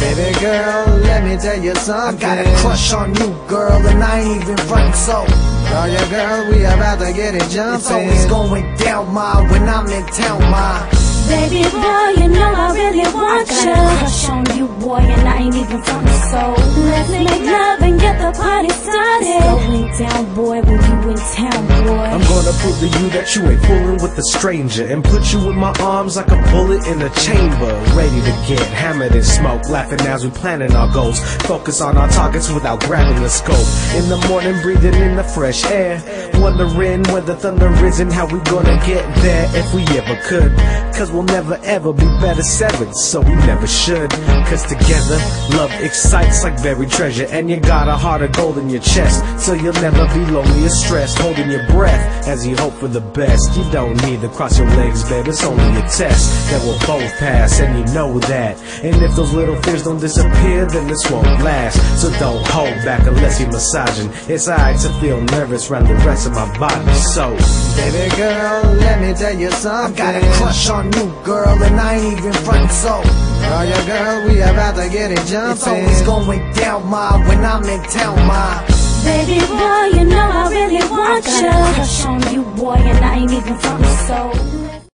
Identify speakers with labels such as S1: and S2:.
S1: Baby girl, let me tell you something.
S2: I
S1: something.
S2: got a crush on you, girl, and I ain't even frontin' so.
S1: Oh yeah, girl, we about to get it jumping.
S2: It's always going down, ma, when I'm in town, ma.
S3: Baby boy, you know I really want
S4: I
S3: you.
S4: got a crush on you, boy, and I ain't even from so.
S3: Let's make love and get the party started.
S4: Down, boy, when you in town, boy.
S5: I'm gonna prove to you that you ain't fooling with a stranger and put you in my arms like a bullet in a chamber. Ready to get hammered and smoke, laughing as we planning our goals. Focus on our targets without grabbing the scope. In the morning, breathing in the fresh air. Wondering where the thunder is and how we gonna get there if we ever could. Cause we'll never ever be better severed, so we never should. Cause together, love excites like buried treasure. And you got a heart of gold in your chest, so you'll never be lonely or stressed. Holding your breath as you hope for the best. You don't need to cross your legs, babe, it's only a test that we'll both pass, and you know that. And if those little fears don't disappear, then this won't last. So don't hold back unless you're massaging. It's alright to feel nervous around the rest of my body, so.
S1: Baby girl, let me tell you
S2: I
S1: something.
S2: got a crush on you, girl, and I ain't even frontin' so.
S1: Oh yeah, girl, we about to get it jumping.
S2: It's always going down, ma, when I'm in town, ma.
S3: Baby boy, you know I really want you.
S4: crush on you, boy, and I ain't even from the soul.